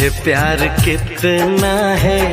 तुझे प्यार कितना है?